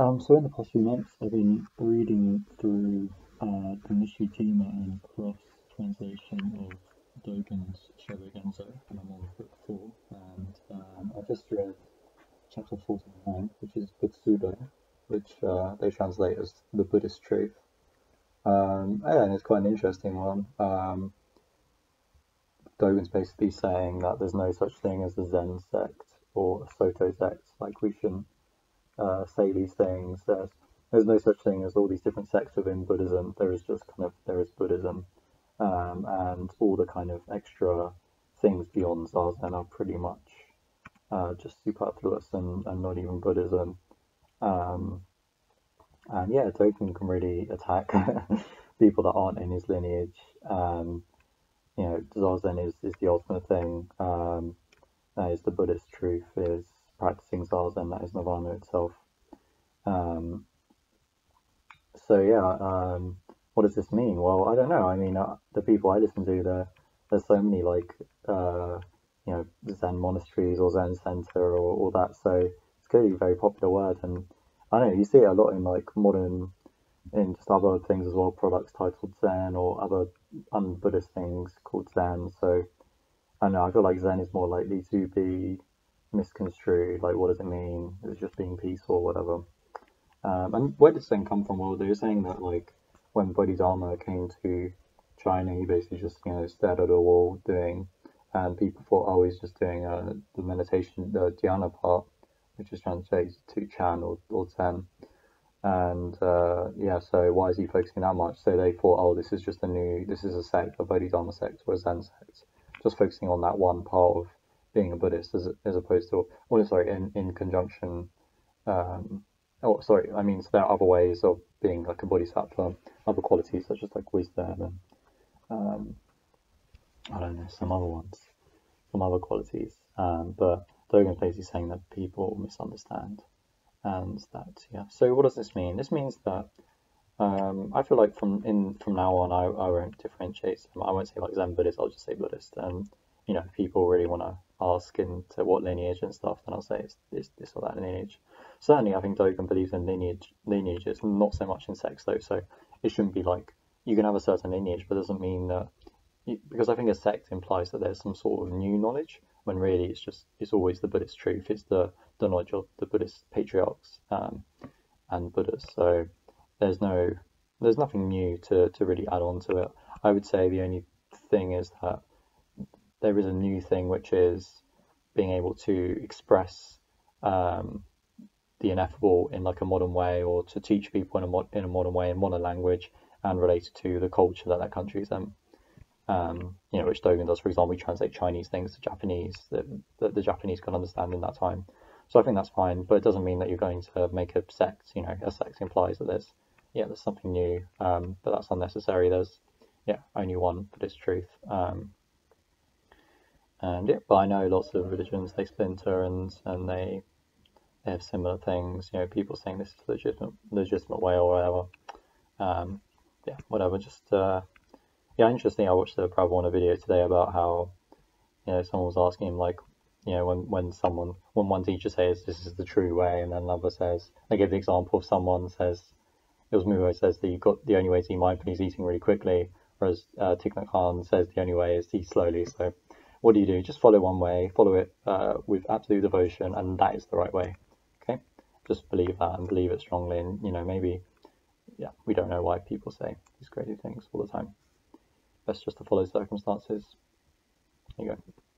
Um, so in the past few months, I've been reading through uh, the Nishijima and Cross translation of Dogen's Shobogenzo, and on book four, and um, I just read chapter 49, which is Butsudo, which uh, they translate as the Buddhist truth. Um, and it's quite an interesting one. Um, Dogen's basically saying that there's no such thing as a Zen sect or a Soto sect, like we shouldn't uh, say these things. There's, there's no such thing as all these different sects within Buddhism. There is just kind of there is Buddhism, um, and all the kind of extra things beyond Zazen are pretty much uh, just superfluous and, and not even Buddhism. Um, and yeah, Dogen can really attack people that aren't in his lineage. Um, you know, Zazen is, is the ultimate thing. Um, that is the Buddhist truth, is practicing zazen, that is nirvana itself. Um, so yeah, um, what does this mean? Well, I don't know. I mean, uh, the people I listen to, there, there's so many like, uh, you know, Zen monasteries or Zen center or all that. So it's clearly a very popular word, and I don't know you see it a lot in like modern, in just other things as well, products titled Zen or other un-Buddhist things called Zen. So I don't know. I feel like Zen is more likely to be misconstrued. Like, what does it mean? It's just being peaceful, or whatever. Um, and where does Zen come from? Well, they were saying that like when Bodhidharma came to China, he basically just you know stared at a wall doing, and people thought, oh, he's just doing uh, the meditation, the dhyana part, which is translated to Chan or, or Zen. And uh, yeah, so why is he focusing that much? So they thought, oh, this is just a new, this is a sect, a Bodhidharma sect or a Zen sect, just focusing on that one part of being a Buddhist as, as opposed to, oh, sorry, in, in conjunction, um, oh, sorry, I mean, so there are other ways of being like a bodhisattva, other qualities such as like wisdom and, um, I don't know, some other ones, some other qualities. Um, but Dogen's basically saying that people misunderstand and that, yeah. So what does this mean? This means that um, I feel like from in from now on, I, I won't differentiate. I won't say like Zen Buddhist. I'll just say Buddhist. And you know, people really want to ask into what lineage and stuff, then I'll say it's, it's this or that lineage. Certainly, I think Dogen believes in lineage lineages, not so much in sects though. So it shouldn't be like you can have a certain lineage, but doesn't mean that because I think a sect implies that there's some sort of new knowledge when really it's just it's always the Buddhist truth. It's the the knowledge of the Buddhist patriarchs um, and Buddhas. So there's no there's nothing new to, to really add on to it. I would say the only thing is that there is a new thing which is being able to express um, the ineffable in like a modern way or to teach people in a, mod- in a modern way in modern language and related to the culture that that country is in. Um, you know, which Dogen does, for example, we translate Chinese things to Japanese that, that the Japanese can understand in that time. So I think that's fine, but it doesn't mean that you're going to make a sect. You know, a sect implies that there's, yeah, there's something new, um, but that's unnecessary. There's, yeah, only one but it's truth. Um, and yeah, but I know lots of religions they splinter and and they they have similar things. You know, people saying this is legitimate legitimate way or whatever. Um, yeah, whatever. Just uh, yeah, interesting. I watched the Prabhupada video today about how you know someone was asking him like you know when when someone when one teacher says this is the true way and then another says they give the example of someone says it was Muho says that you got the only way to eat mindfully is eating really quickly, whereas uh, Thich Nhat says the only way is to eat slowly. So what do you do? Just follow one way, follow it uh, with absolute devotion, and that is the right way. Okay, just believe that and believe it strongly. And you know, maybe, yeah, we don't know why people say these crazy things all the time. Best just to follow circumstances. There you go.